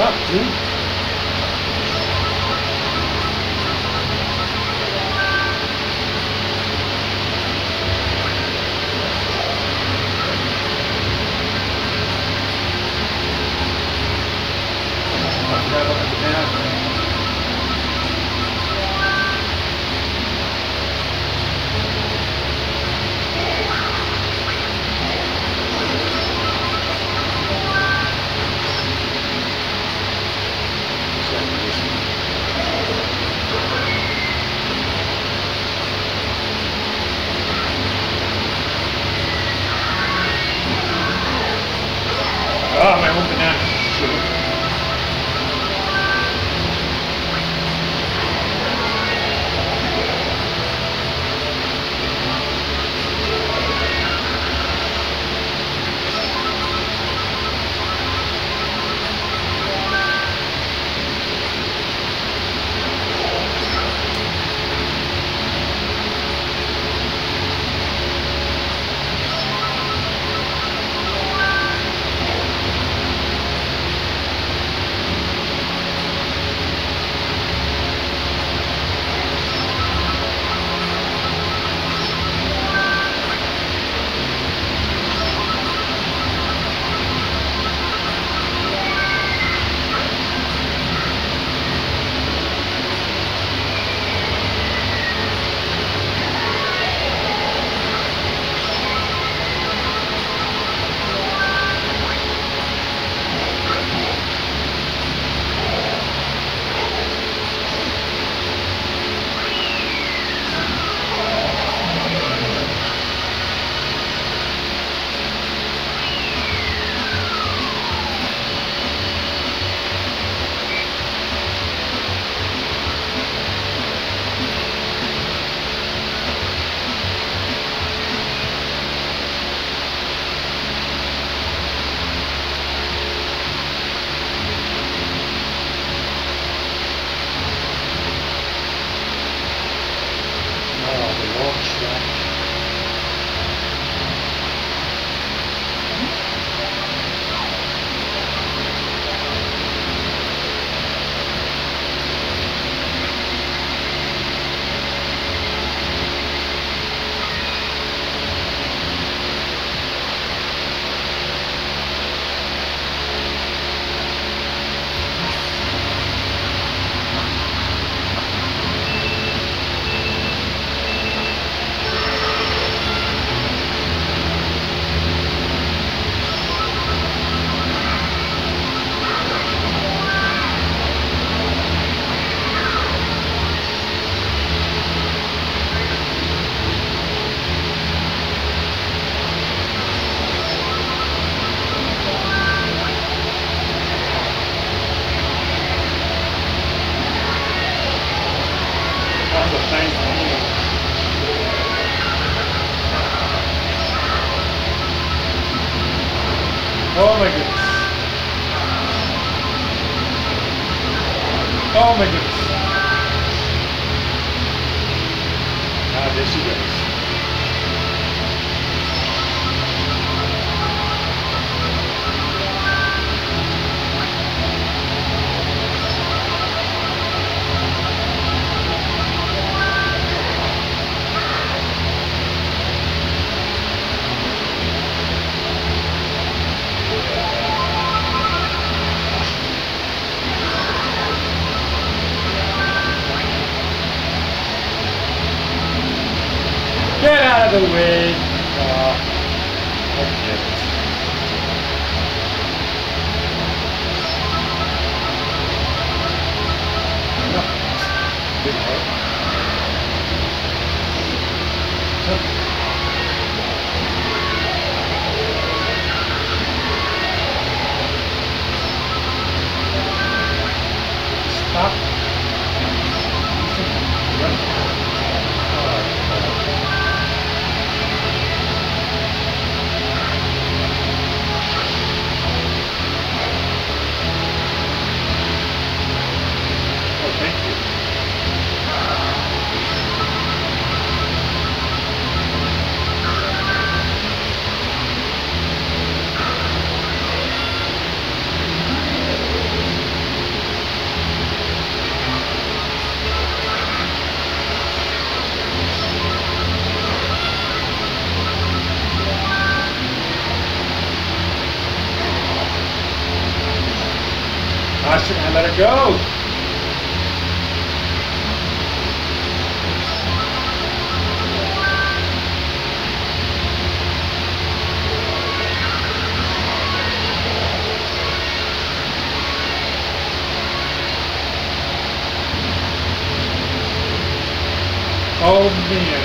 My goodness. Calma, Deus. Calma, Deus. Get out of the way. Okay. Good And let it go! Oh man.